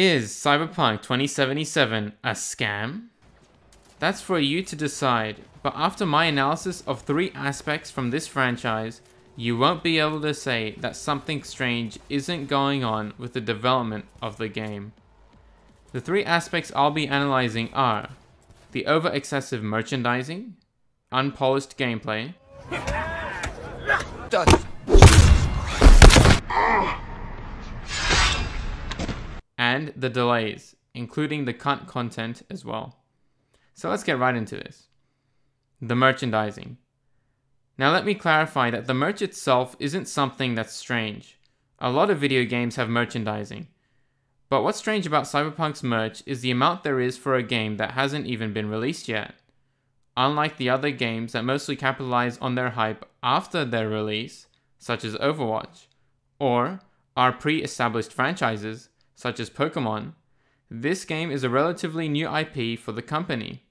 Is Cyberpunk 2077 a scam? That's for you to decide, but after my analysis of three aspects from this franchise, you won't be able to say that something strange isn't going on with the development of the game. The three aspects I'll be analyzing are the over excessive merchandising, unpolished gameplay, and the delays, including the cut content as well. So let's get right into this. The merchandising. Now let me clarify that the merch itself isn't something that's strange. A lot of video games have merchandising. But what's strange about Cyberpunk's merch is the amount there is for a game that hasn't even been released yet. Unlike the other games that mostly capitalize on their hype after their release, such as Overwatch, or are pre established franchises, such as Pokemon, this game is a relatively new IP for the company.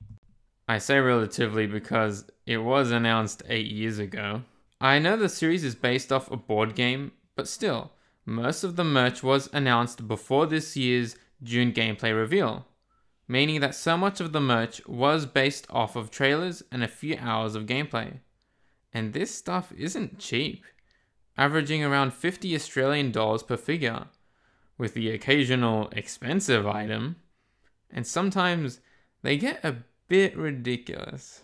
I say relatively because it was announced 8 years ago. I know the series is based off a board game, but still, most of the merch was announced before this year's June gameplay reveal, meaning that so much of the merch was based off of trailers and a few hours of gameplay. And this stuff isn't cheap, averaging around 50 Australian dollars per figure, with the occasional expensive item, and sometimes they get a bit ridiculous.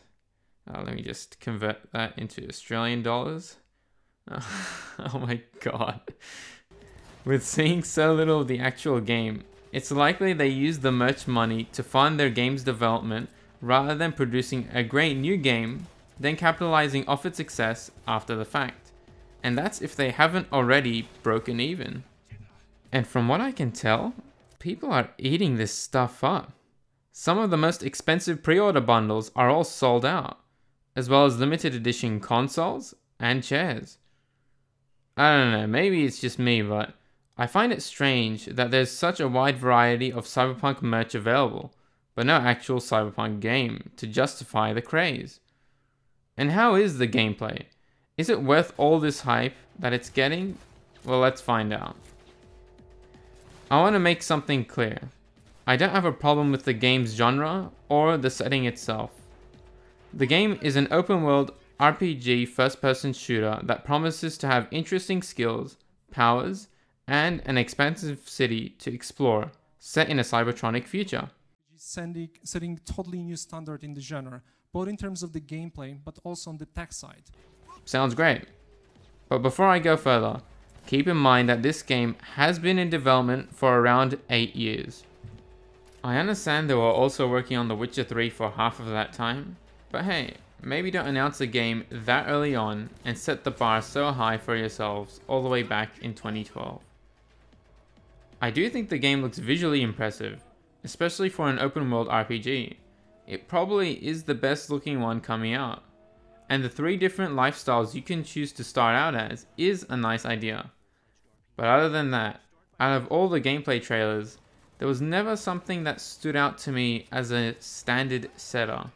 Uh, let me just convert that into Australian dollars. oh my god. With seeing so little of the actual game, it's likely they use the merch money to fund their game's development rather than producing a great new game, then capitalizing off its success after the fact. And that's if they haven't already broken even. And from what I can tell, people are eating this stuff up. Some of the most expensive pre-order bundles are all sold out, as well as limited edition consoles and chairs. I don't know, maybe it's just me, but I find it strange that there's such a wide variety of Cyberpunk merch available, but no actual Cyberpunk game to justify the craze. And how is the gameplay? Is it worth all this hype that it's getting? Well, let's find out. I want to make something clear. I don't have a problem with the game's genre or the setting itself. The game is an open world RPG first person shooter that promises to have interesting skills, powers, and an expansive city to explore, set in a cybertronic future. Setting, setting totally new standard in the genre, both in terms of the gameplay, but also on the tech side. Sounds great. But before I go further, keep in mind that this game has been in development for around 8 years. I understand they were also working on The Witcher 3 for half of that time, but hey, maybe don't announce a game that early on and set the bar so high for yourselves all the way back in 2012. I do think the game looks visually impressive, especially for an open world RPG. It probably is the best looking one coming out. And the three different lifestyles you can choose to start out as is a nice idea. But other than that, out of all the gameplay trailers, there was never something that stood out to me as a standard setter.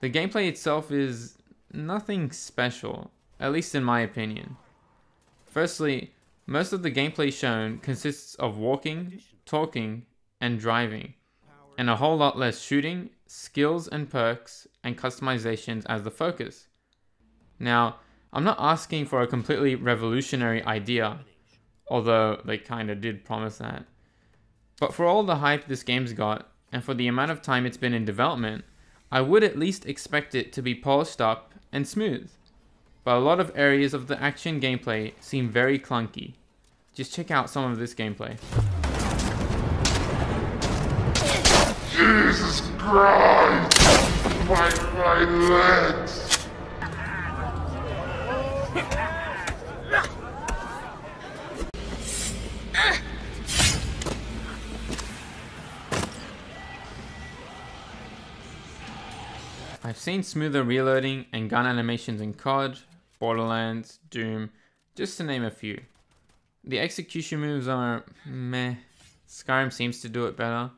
The gameplay itself is nothing special, at least in my opinion. Firstly, most of the gameplay shown consists of walking, talking, and driving, and a whole lot less shooting, skills and perks, and customizations as the focus. Now, I'm not asking for a completely revolutionary idea, although they kinda did promise that. But for all the hype this game's got, and for the amount of time it's been in development, I would at least expect it to be polished up and smooth. But a lot of areas of the action gameplay seem very clunky, just check out some of this gameplay. Jesus Christ! My, legs! I've seen smoother reloading and gun animations in COD, Borderlands, Doom, just to name a few. The execution moves are meh. Skyrim seems to do it better.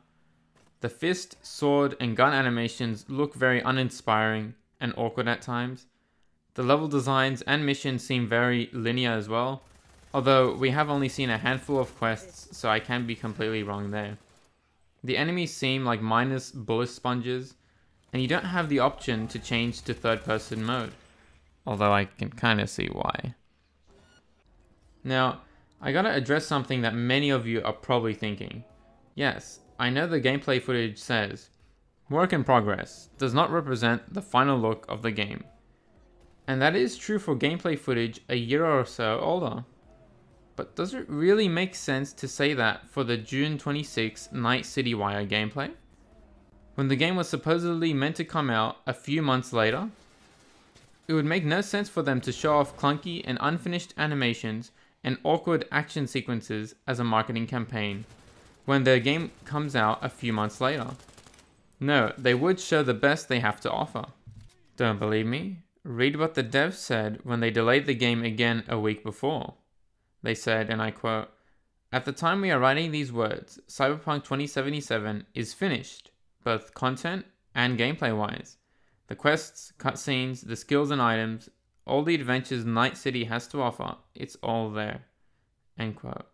The fist, sword, and gun animations look very uninspiring and awkward at times. The level designs and missions seem very linear as well. Although we have only seen a handful of quests, so I can be completely wrong there. The enemies seem like mindless bullet sponges, and you don't have the option to change to third person mode. Although I can kind of see why. Now, I gotta address something that many of you are probably thinking. Yes, I know the gameplay footage says, work in progress does not represent the final look of the game. And that is true for gameplay footage a year or so older. But does it really make sense to say that for the June 26 Night City Wire gameplay? When the game was supposedly meant to come out a few months later? It would make no sense for them to show off clunky and unfinished animations and awkward action sequences as a marketing campaign when their game comes out a few months later. No, they would show the best they have to offer. Don't believe me? Read what the devs said when they delayed the game again a week before. They said, and I quote, At the time we are writing these words, Cyberpunk 2077 is finished, both content and gameplay wise. The quests, cutscenes, the skills and items, all the adventures Night City has to offer, it's all there. End quote.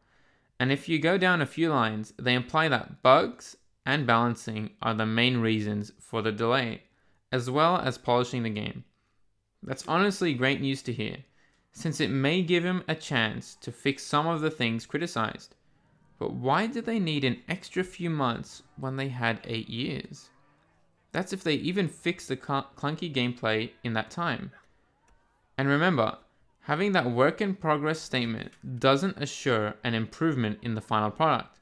And if you go down a few lines, they imply that bugs and balancing are the main reasons for the delay, as well as polishing the game. That's honestly great news to hear, since it may give him a chance to fix some of the things criticized. But why did they need an extra few months when they had 8 years? That's if they even fixed the clunky gameplay in that time. And remember, having that work in progress statement doesn't assure an improvement in the final product.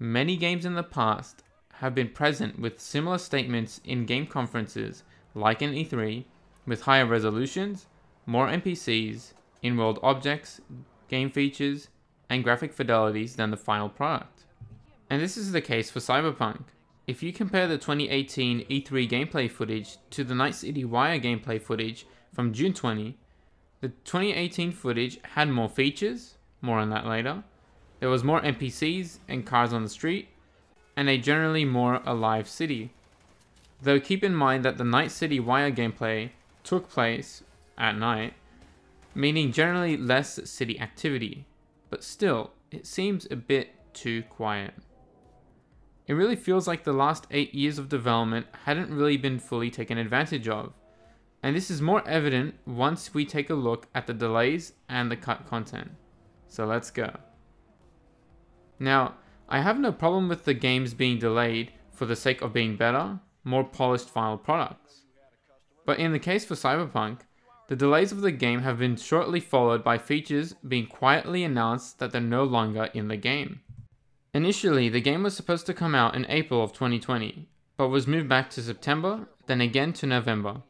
Many games in the past have been present with similar statements in game conferences, like in E3, with higher resolutions, more NPCs, in world objects, game features, and graphic fidelities than the final product. And this is the case for Cyberpunk. If you compare the 2018 E3 gameplay footage to the Night City Wire gameplay footage from June 20, the 2018 footage had more features, more on that later. There was more NPCs and cars on the street, and a generally more alive city. Though keep in mind that the Night City Wire gameplay took place at night, meaning generally less city activity, but still, it seems a bit too quiet. It really feels like the last 8 years of development hadn't really been fully taken advantage of. And this is more evident once we take a look at the delays and the cut content. So let's go. Now, I have no problem with the games being delayed for the sake of being better, more polished final products. But in the case for Cyberpunk, the delays of the game have been shortly followed by features being quietly announced that they're no longer in the game. Initially, the game was supposed to come out in April of 2020, but was moved back to September, then again to November.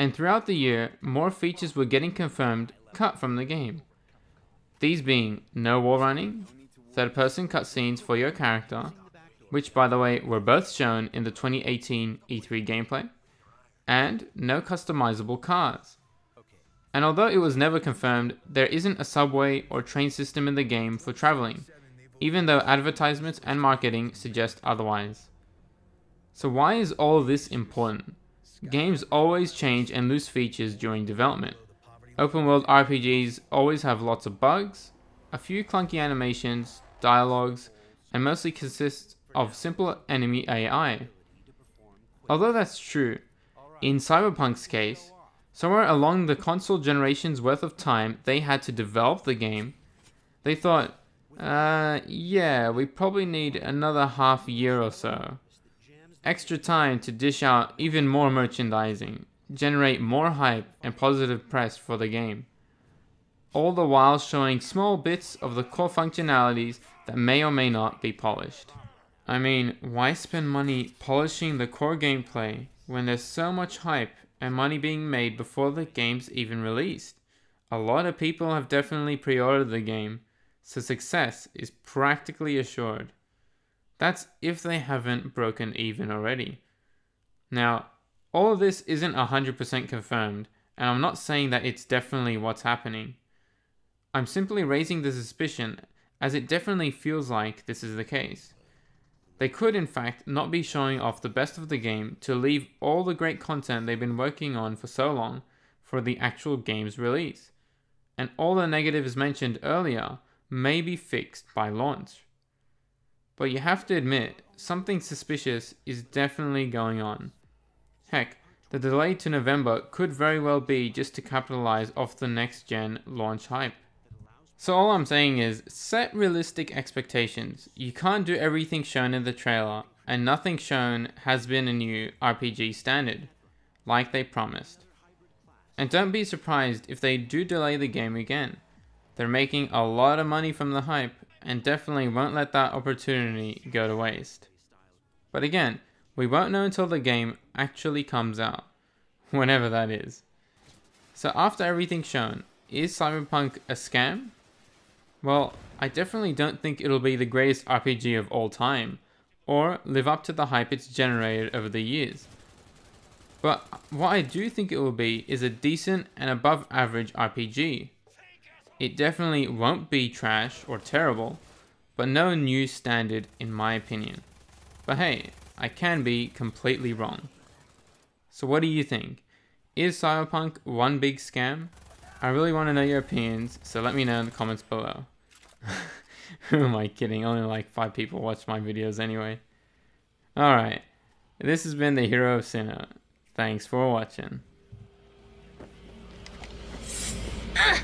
And throughout the year, more features were getting confirmed cut from the game. These being no wall running, third person cutscenes for your character, which by the way were both shown in the 2018 E3 gameplay, and no customizable cars. And although it was never confirmed, there isn't a subway or train system in the game for traveling, even though advertisements and marketing suggest otherwise. So why is all this important? Games always change and lose features during development. Open world RPGs always have lots of bugs, a few clunky animations, dialogues, and mostly consist of simple enemy AI. Although that's true, in Cyberpunk's case, somewhere along the console generation's worth of time they had to develop the game, they thought, uh, yeah, we probably need another half year or so. Extra time to dish out even more merchandising, generate more hype and positive press for the game. All the while showing small bits of the core functionalities that may or may not be polished. I mean, why spend money polishing the core gameplay when there's so much hype and money being made before the game's even released? A lot of people have definitely pre ordered the game, so success is practically assured. That's if they haven't broken even already. Now, all of this isn't 100% confirmed, and I'm not saying that it's definitely what's happening. I'm simply raising the suspicion, as it definitely feels like this is the case. They could, in fact, not be showing off the best of the game to leave all the great content they've been working on for so long for the actual game's release and all the negatives mentioned earlier may be fixed by launch. But you have to admit, something suspicious is definitely going on. Heck, the delay to November could very well be just to capitalize off the next gen launch hype. So all I'm saying is, set realistic expectations. You can't do everything shown in the trailer, and nothing shown has been a new RPG standard, like they promised. And don't be surprised if they do delay the game again. They're making a lot of money from the hype, and definitely won't let that opportunity go to waste. But again, we won't know until the game actually comes out, whenever that is. So after everything shown, is Cyberpunk a scam? Well, I definitely don't think it'll be the greatest RPG of all time, or live up to the hype it's generated over the years. But what I do think it will be is a decent and above average RPG. It definitely won't be trash or terrible, but no new standard in my opinion. But hey, I can be completely wrong. So what do you think? Is Cyberpunk one big scam? I really want to know your opinions, so let me know in the comments below. Who am I kidding? Only like 5 people watch my videos anyway. Alright, this has been the Hero of Sinnoh. Thanks for watching. Ah!